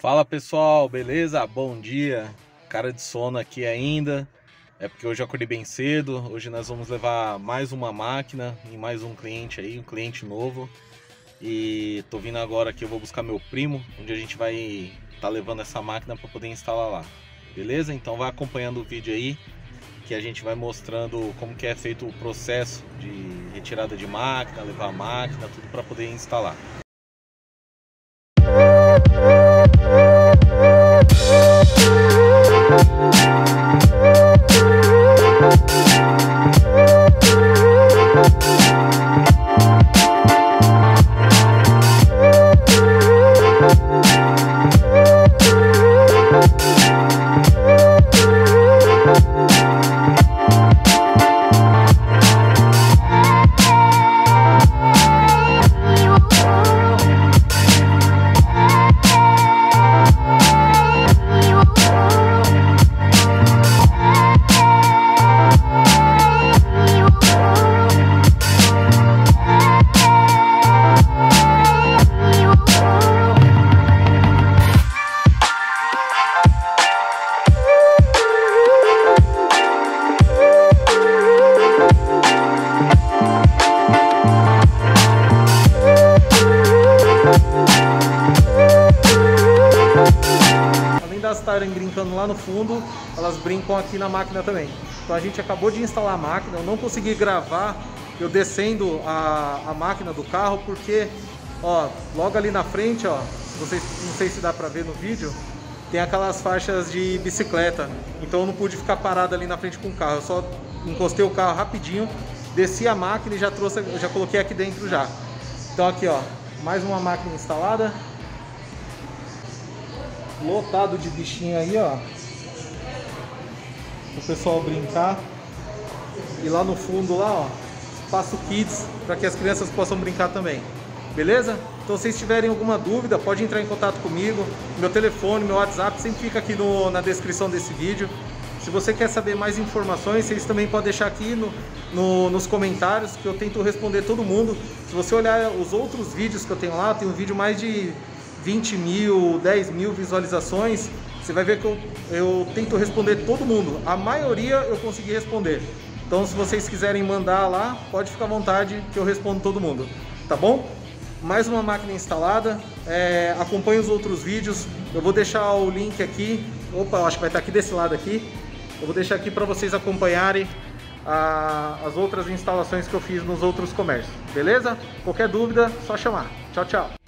Fala pessoal, beleza? Bom dia. Cara de sono aqui ainda. É porque hoje eu acordei bem cedo. Hoje nós vamos levar mais uma máquina e mais um cliente aí, um cliente novo. E tô vindo agora aqui, eu vou buscar meu primo, onde a gente vai tá levando essa máquina para poder instalar lá. Beleza? Então vai acompanhando o vídeo aí que a gente vai mostrando como que é feito o processo de retirada de máquina, levar a máquina, tudo para poder instalar. Estarem brincando lá no fundo, elas brincam aqui na máquina também. Então a gente acabou de instalar a máquina, eu não consegui gravar eu descendo a, a máquina do carro, porque ó, logo ali na frente, ó, vocês, não sei se dá pra ver no vídeo, tem aquelas faixas de bicicleta. Então eu não pude ficar parado ali na frente com o carro, eu só encostei o carro rapidinho, desci a máquina e já trouxe, já coloquei aqui dentro já. Então aqui ó, mais uma máquina instalada, lotado de bichinho aí, ó. O pessoal brincar. E lá no fundo lá, ó, espaço kids para que as crianças possam brincar também. Beleza? Então se vocês tiverem alguma dúvida, pode entrar em contato comigo. Meu telefone, meu WhatsApp sempre fica aqui no, na descrição desse vídeo. Se você quer saber mais informações, vocês também podem deixar aqui no, no, nos comentários que eu tento responder todo mundo. Se você olhar os outros vídeos que eu tenho lá, tem um vídeo mais de 20 mil, 10 mil visualizações, você vai ver que eu, eu tento responder todo mundo. A maioria eu consegui responder. Então se vocês quiserem mandar lá, pode ficar à vontade que eu respondo todo mundo. Tá bom? Mais uma máquina instalada. É, acompanhe os outros vídeos. Eu vou deixar o link aqui. Opa, acho que vai estar aqui desse lado aqui. Eu vou deixar aqui para vocês acompanharem a, as outras instalações que eu fiz nos outros comércios. Beleza? Qualquer dúvida, só chamar. Tchau, tchau.